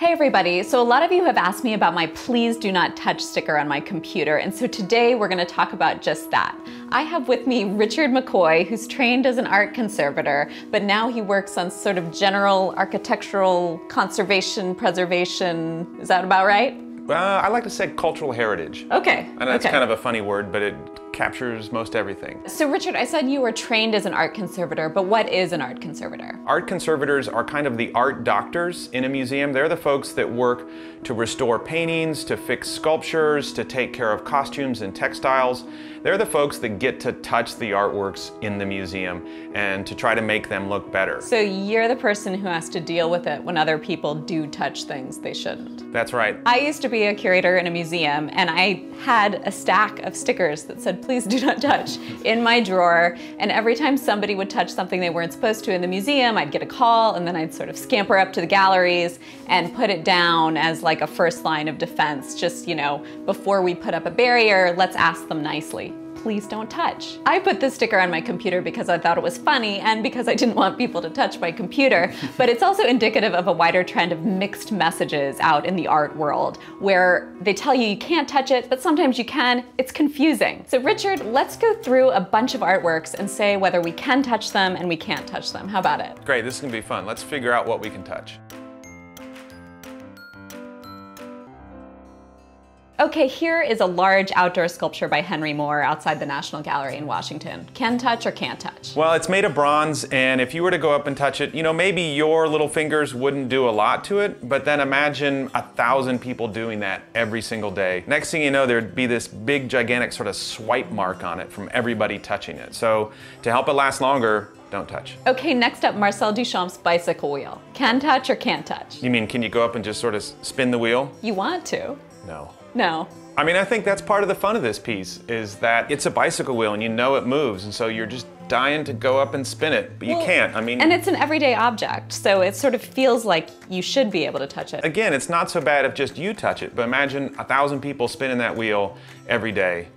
Hey everybody, so a lot of you have asked me about my please do not touch sticker on my computer, and so today we're gonna talk about just that. I have with me Richard McCoy, who's trained as an art conservator, but now he works on sort of general architectural conservation, preservation, is that about right? Uh, I like to say cultural heritage. Okay. And that's okay. kind of a funny word, but it captures most everything. So Richard, I said you were trained as an art conservator, but what is an art conservator? Art conservators are kind of the art doctors in a museum. They're the folks that work to restore paintings, to fix sculptures, to take care of costumes and textiles. They're the folks that get to touch the artworks in the museum and to try to make them look better. So you're the person who has to deal with it when other people do touch things they shouldn't. That's right. I used to be a curator in a museum and I had a stack of stickers that said, please do not touch in my drawer. And every time somebody would touch something they weren't supposed to in the museum, I'd get a call and then I'd sort of scamper up to the galleries and put it down as like a first line of defense. Just, you know, before we put up a barrier, let's ask them nicely please don't touch. I put this sticker on my computer because I thought it was funny and because I didn't want people to touch my computer, but it's also indicative of a wider trend of mixed messages out in the art world where they tell you you can't touch it, but sometimes you can. It's confusing. So Richard, let's go through a bunch of artworks and say whether we can touch them and we can't touch them. How about it? Great, this is gonna be fun. Let's figure out what we can touch. Okay, here is a large outdoor sculpture by Henry Moore outside the National Gallery in Washington. Can touch or can't touch? Well, it's made of bronze, and if you were to go up and touch it, you know, maybe your little fingers wouldn't do a lot to it, but then imagine a thousand people doing that every single day. Next thing you know, there'd be this big, gigantic sort of swipe mark on it from everybody touching it. So to help it last longer, don't touch. Okay, next up, Marcel Duchamp's bicycle wheel. Can touch or can't touch? You mean, can you go up and just sort of spin the wheel? You want to? No. No. I mean, I think that's part of the fun of this piece is that it's a bicycle wheel and you know it moves, and so you're just dying to go up and spin it, but you Well, can't. I mean, And it's an everyday object, so it sort of feels like you should be able to touch it. again, it's not so bad if just you touch it, but imagine a thousand people spinning that wheel every day.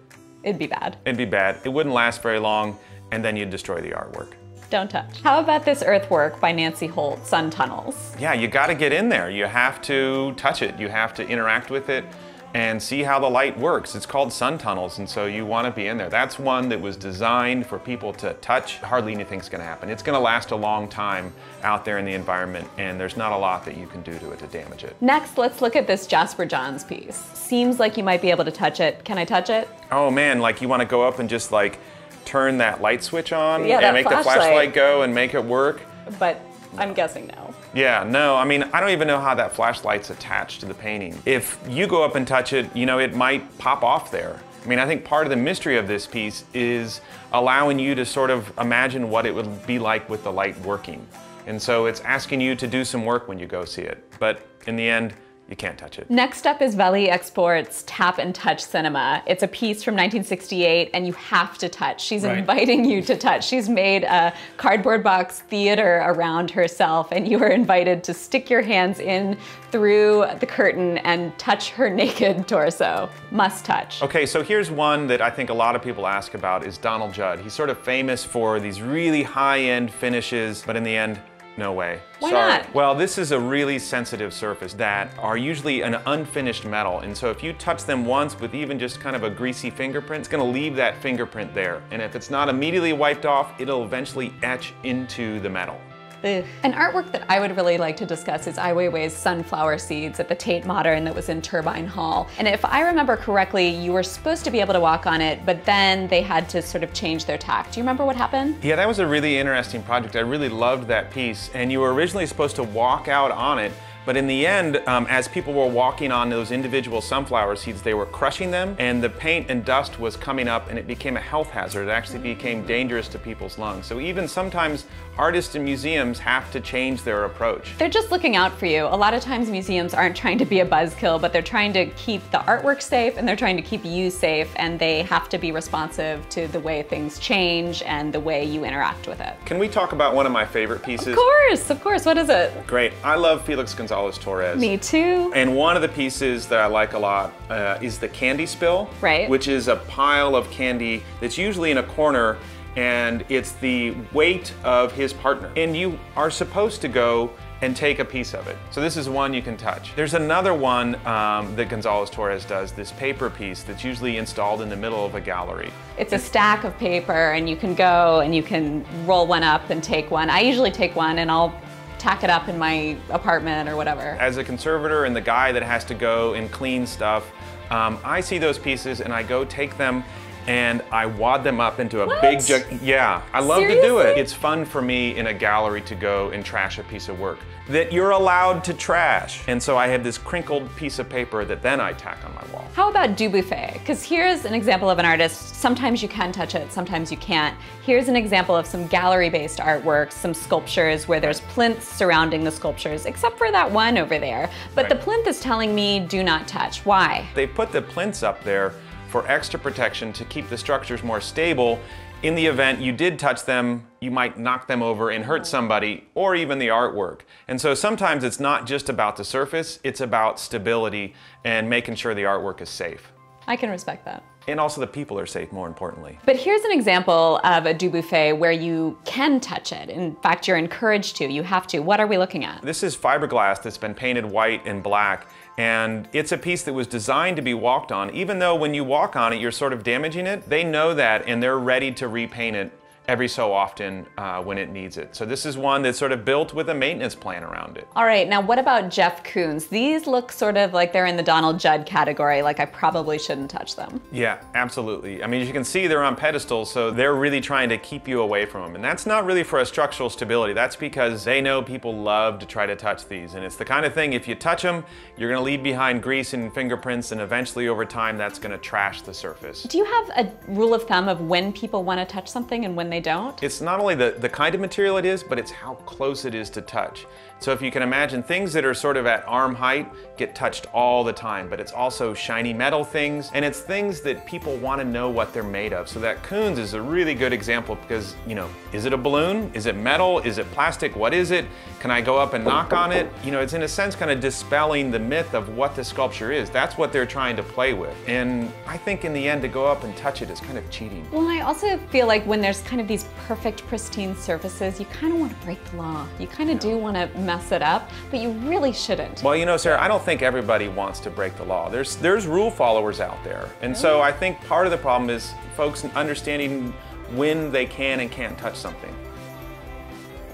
It'd be bad. It'd be bad. It wouldn't last very long, and then you'd destroy the artwork. Don't touch. How about this earthwork by Nancy Holt, Sun Tunnels? Yeah, you got to get in there. You have to touch it. You have to interact with it and see how the light works. It's called sun tunnels, and so you want to be in there. That's one that was designed for people to touch. Hardly anything's going to happen. It's going to last a long time out there in the environment, and there's not a lot that you can do to it to damage it. Next, let's look at this Jasper Johns piece. Seems like you might be able to touch it. Can I touch it? Oh man, like you want to go up and just like turn that light switch on Yeah, and make the flashlight. flashlight go and make it work. But I'm guessing no. Yeah, no, I mean, I don't even know how that flashlight's attached to the painting. If you go up and touch it, you know, it might pop off there. I mean, I think part of the mystery of this piece is allowing you to sort of imagine what it would be like with the light working. And so it's asking you to do some work when you go see it. But in the end, you can't touch it. Next up is Valie Export's Tap and Touch Cinema. It's a piece from 1968 and you have to touch. She's Right. inviting you to touch. She's made a cardboard box theater around herself and you are invited to stick your hands in through the curtain and touch her naked torso. Must touch. Okay, so here's one that I think a lot of people ask about is Donald Judd. He's sort of famous for these really high-end finishes, but in the end, no way. Why Sorry. not? Well, this is a really sensitive surface that are usually an unfinished metal. And so if you touch them once with even just kind of a greasy fingerprint, it's gonna leave that fingerprint there. And if it's not immediately wiped off, it'll eventually etch into the metal. An artwork that I would really like to discuss is Ai Weiwei's Sunflower Seeds at the Tate Modern that was in Turbine Hall. And if I remember correctly, you were supposed to be able to walk on it, but then they had to sort of change their tack. Do you remember what happened? Yeah, that was a really interesting project. I really loved that piece. And you were originally supposed to walk out on it, but in the end, um, as people were walking on those individual sunflower seeds, they were crushing them, and the paint and dust was coming up, and it became a health hazard. It actually became dangerous to people's lungs. So even sometimes artists and museums have to change their approach. They're just looking out for you. A lot of times museums aren't trying to be a buzzkill, but they're trying to keep the artwork safe and they're trying to keep you safe and they have to be responsive to the way things change and the way you interact with it. Can we talk about one of my favorite pieces? Of course, of course. What is it? Great. I love Felix Gonzalez Torres. Me too. And one of the pieces that I like a lot uh, is the candy spill, Right. Which is a pile of candy that's usually in a corner, and it's the weight of his partner. And you are supposed to go and take a piece of it. So this is one you can touch. There's another one um, that Gonzalez Torres does, this paper piece that's usually installed in the middle of a gallery. It's a stack of paper and you can go and you can roll one up and take one. I usually take one and I'll tack it up in my apartment or whatever. As a conservator and the guy that has to go and clean stuff, um, I see those pieces and I go take them and I wad them up into a What? big jug. Yeah, I love to do it. It's fun for me in a gallery to go and trash a piece of work that you're allowed to trash. And so I have this crinkled piece of paper that then I tack on my wall. How about Dubuffet? Because here's an example of an artist. Sometimes you can touch it, sometimes you can't. Here's an example of some gallery-based artwork, some sculptures where there's plinths surrounding the sculptures, except for that one over there. But the plinth is telling me do not touch. Why? They put the plinths up there for extra protection to keep the structures more stable. In the event you did touch them, you might knock them over and hurt somebody or even the artwork. And so sometimes it's not just about the surface, it's about stability and making sure the artwork is safe. I can respect that. And also the people are safe, more importantly. But here's an example of a Dubuffet where you can touch it. In fact, you're encouraged to, you have to. What are we looking at? This is fiberglass that's been painted white and black, and it's a piece that was designed to be walked on. Even though when you walk on it, you're sort of damaging it, they know that and they're ready to repaint it every so often uh, when it needs it. So this is one that's sort of built with a maintenance plan around it. All right, now what about Jeff Koons? These look sort of like they're in the Donald Judd category, like I probably shouldn't touch them. Yeah, absolutely. I mean, as you can see, they're on pedestals, so they're really trying to keep you away from them. And that's not really for a structural stability. That's because they know people love to try to touch these. And it's the kind of thing, if you touch them, you're gonna leave behind grease and fingerprints, and eventually over time, that's gonna trash the surface. Do you have a rule of thumb of when people want to touch something and when they don't? It's not only the, the kind of material it is, but it's how close it is to touch. So if you can imagine things that are sort of at arm height get touched all the time, but it's also shiny metal things, and it's things that people want to know what they're made of. So that Koons is a really good example because, you know, is it a balloon? Is it metal? Is it plastic? What is it? Can I go up and knock on it? You know, it's in a sense kind of dispelling the myth of what the sculpture is. That's what they're trying to play with. And I think in the end to go up and touch it is kind of cheating. Well, I also feel like when there's kind of these perfect, pristine surfaces, you kind of want to break the law. You kind of do want to mess it up, but you really shouldn't. Well, you know, Sarah, I don't think everybody wants to break the law. There's there's rule followers out there. And so I think part of the problem is folks understanding when they can and can't touch something.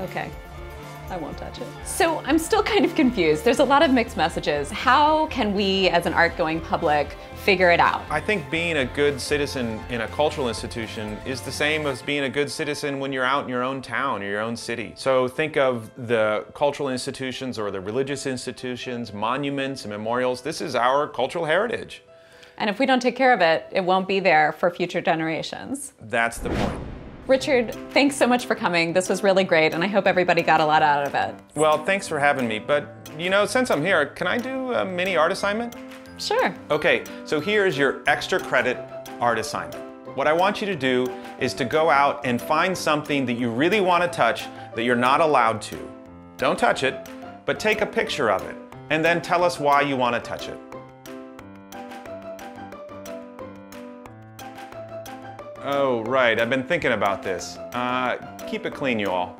Okay. I won't touch it. So I'm still kind of confused. There's a lot of mixed messages. How can we, as an art going public, figure it out? I think being a good citizen in a cultural institution is the same as being a good citizen when you're out in your own town or your own city. So think of the cultural institutions or the religious institutions, monuments and memorials. This is our cultural heritage. And if we don't take care of it, it won't be there for future generations. That's the point. Richard, thanks so much for coming. This was really great, and I hope everybody got a lot out of it. Well, thanks for having me. But, you know, since I'm here, can I do a mini art assignment? Sure. Okay, so here's your extra credit art assignment. What I want you to do is to go out and find something that you really want to touch that you're not allowed to. Don't touch it, but take a picture of it and then tell us why you want to touch it. Oh, right, I've been thinking about this. Uh, keep it clean, you all.